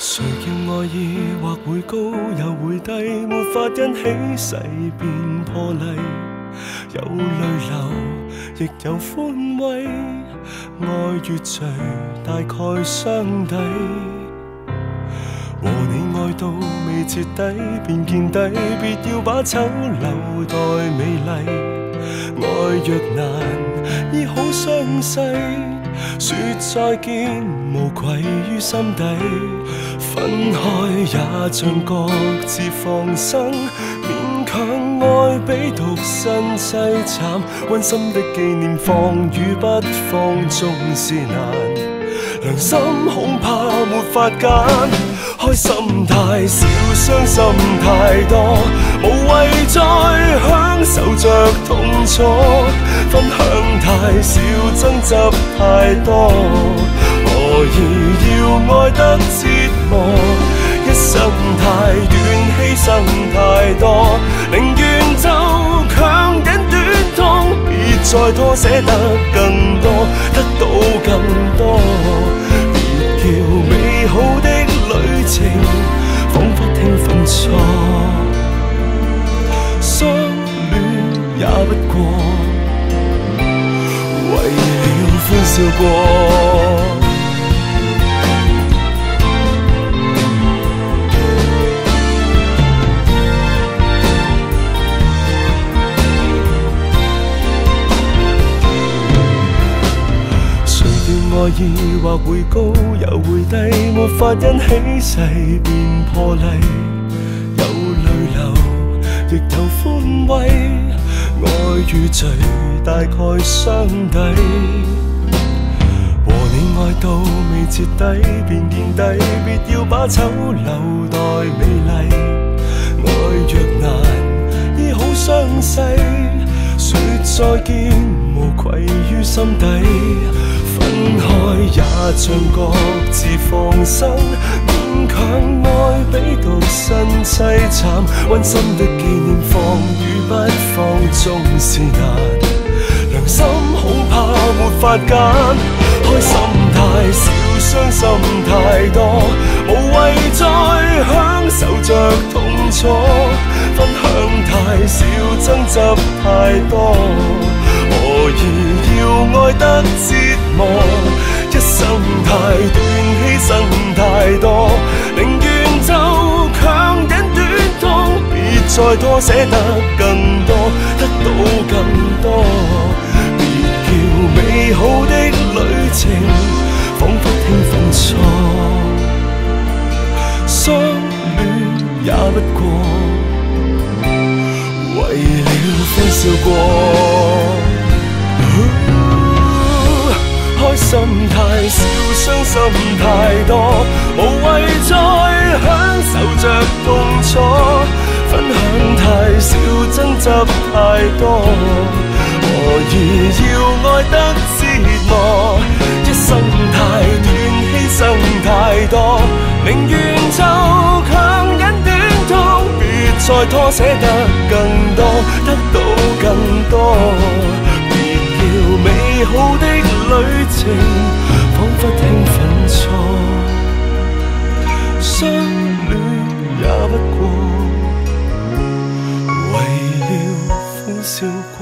谁叫爱意或会高又会低，没法因起势变破例。有泪流，亦有欢慰，爱越聚，大概相抵。和你爱到未彻底，便见底，别要把丑留待美丽。爱若难，医好伤势，说再见，无愧于心底。分开也像各自放生，勉强爱比独身凄惨。温馨的纪念放与不放，总是难。良心恐怕没法拣，开心太少，伤心太多，无谓再享受着痛楚。分享太少，争执太多，何以要爱得折磨？一生太短，牺牲太多，再多舍得更多，得到更多。别叫美好的旅程仿佛听分错，相恋也不过为了欢笑过。谁叫爱意或会高又会低，没法因起势变破例。有泪流，亦有欢慰，爱与聚大概相抵。和你爱到未彻底，便见底，别要把丑留待美丽。爱若难，医好伤势，说再见，无愧于心底。分开也像各自放生，勉强爱比独身凄惨。温馨的纪念放与不放，纵是难。良心恐怕没法拣，开心太少，伤心太多，无谓再享受着痛楚。分享太少，争执太多，以要爱得折磨？一生太短，牺牲太多，宁愿就强忍短痛，别再拖舍得更多，得到更多。别叫美好的旅程仿佛听分错，相恋也不过为了欢笑过。心太少，伤心太多，无谓再享受着痛楚。分享太少，争执太多，何以要爱得折磨？一生太短，牺牲太多，宁愿就强忍短痛，别再拖舍得更多，得到更多。了美好的旅程，仿佛兴奋错，相恋也不过，为了欢笑过。